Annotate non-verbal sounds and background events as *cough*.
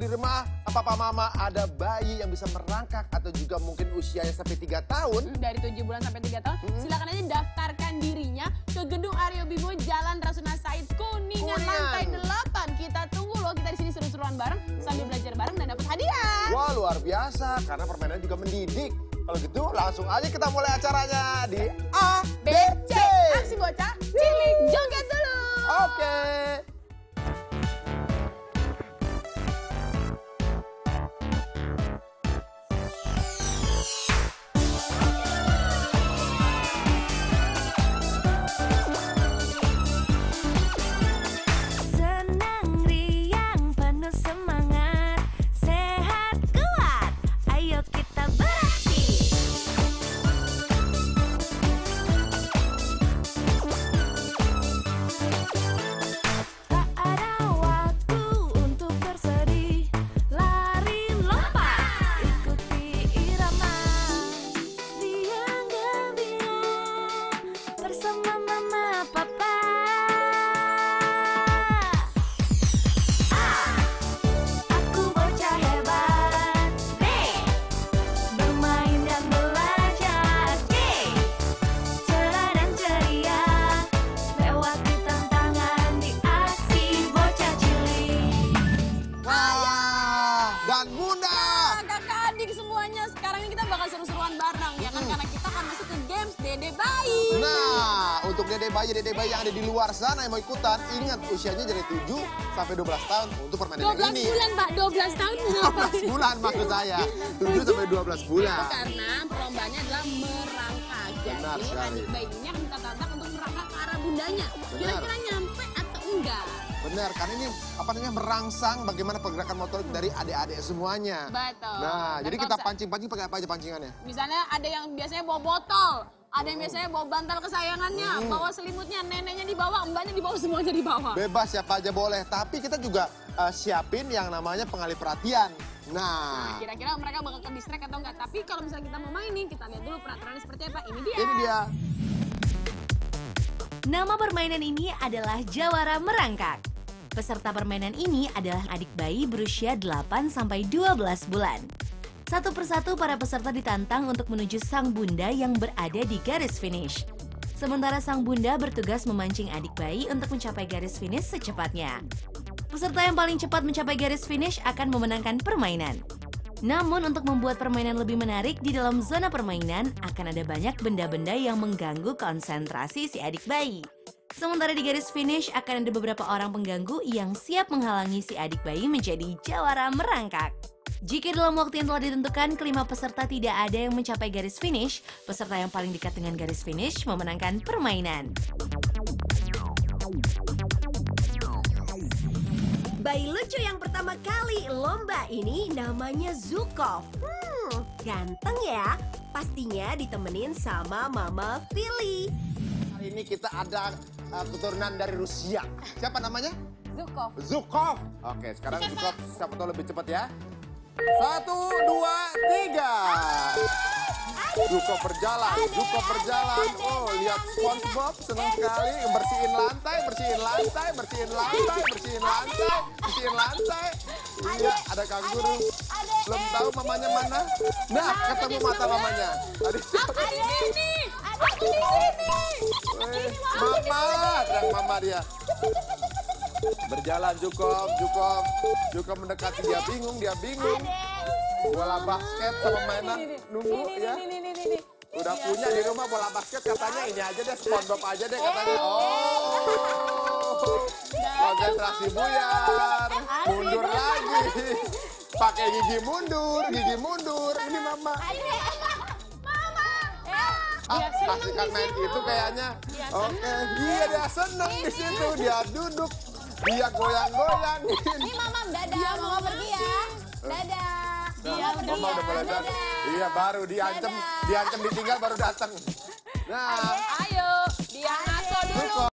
di rumah papa mama ada bayi yang bisa merangkak atau juga mungkin usianya sampai 3 tahun. Dari 7 bulan sampai 3 tahun, Hmm. silakan aja daftarkan dirinya ke gedung Aryo Bimo Jalan Rasuna Said Kuningan Kuningan. lantai 8. Kita tunggu loh, kita di sini seru-seruan bareng sambil belajar bareng dan dapat hadiah. Wah, luar biasa karena permainannya juga mendidik. Kalau gitu langsung aja kita mulai acaranya di A, B, C. Aksi Bocah Cilik. Joget dulu. Oke. Senang Dede bayi, yang ada di luar sana yang mau ikutan, ingat usianya dari 7 sampai 12 tahun untuk permainan 12 yang ini. bulan Pak, 12 tahun *laughs* kenapa? 12 bulan maksud saya. 7 sampai 12 bulan. Karena perlombanya adalah merangkak. Benar Jadi sekali. adik bayi ini akan kita tantang untuk merangkak ke arah bundanya. Kira-kira nyampe atau enggak? Benar, karena ini apa namanya merangsang bagaimana pergerakan motorik dari adik-adik semuanya. Betul. Nah, Dan jadi kita pancing-pancing pakai apa aja pancingannya? Misalnya ada yang biasanya bawa botol, ada yang biasanya bawa bantal kesayangannya, Hmm. bawa selimutnya, neneknya dibawa, mbaknya dibawa, semuanya dibawa. Bebas siapa aja boleh, tapi kita juga eh, siapin yang namanya pengalih perhatian. Nah, Nah, kira-kira mereka bakal ke distract atau enggak? Tapi kalau misalnya kita mau mainin, kita lihat dulu peraturannya seperti apa. Ini dia. ini dia. Nama permainan ini adalah Jawara Merangkak. Peserta permainan ini adalah adik bayi berusia 8 sampai 12 bulan. Satu persatu para peserta ditantang untuk menuju sang bunda yang berada di garis finish. Sementara sang bunda bertugas memancing adik bayi untuk mencapai garis finish secepatnya. Peserta yang paling cepat mencapai garis finish akan memenangkan permainan. Namun untuk membuat permainan lebih menarik di dalam zona permainan akan ada banyak benda-benda yang mengganggu konsentrasi si adik bayi. Sementara di garis finish akan ada beberapa orang pengganggu yang siap menghalangi si adik bayi menjadi jawara merangkak. Jika dalam waktu yang telah ditentukan kelima peserta tidak ada yang mencapai garis finish, peserta yang paling dekat dengan garis finish memenangkan permainan. Bayi lucu yang pertama kali lomba ini namanya Zukov. Hmm, ganteng ya. Pastinya ditemenin sama Mama Philly. Hari ini kita ada eh, keturunan dari Rusia. Siapa namanya? Zukov. Zukov. Oke, sekarang Zukov siapa tahu lebih cepat ya. Satu, dua, tiga. Zukov berjalan, Zukov berjalan. Oh, lihat SpongeBob senang sekali bersihin lantai, bersihin lantai, bersihin lantai, bersihin lantai, bersihin lantai. Iya, ada kanguru. Belum tahu mamanya mana. Nah, ketemu mata mamanya. Tadi Aku di sini. *laughs* Aku di sini. Eh, Mama, teriak mama dia. Berjalan Jukov, Jukov, Jukov mendekati. Dia bingung, dia bingung. Bola basket sama mainan nunggu ya. Udah punya di rumah bola basket katanya ini aja deh, SpongeBob aja deh katanya. Oh, konsentrasi buyar, mundur lagi. Pakai gigi mundur, gigi mundur. Ini mama. Ah, kasihkan main itu kayaknya. Oke, iya dia seneng di situ, dia duduk, dia goyang-goyangin. Ini mama dadah, mama pergi ya. Dadah. Dia ya. udah boleh datang. Dadah. Iya, baru diancam, diancam ditinggal baru datang. Nah, Ayo, dia ngaso dulu.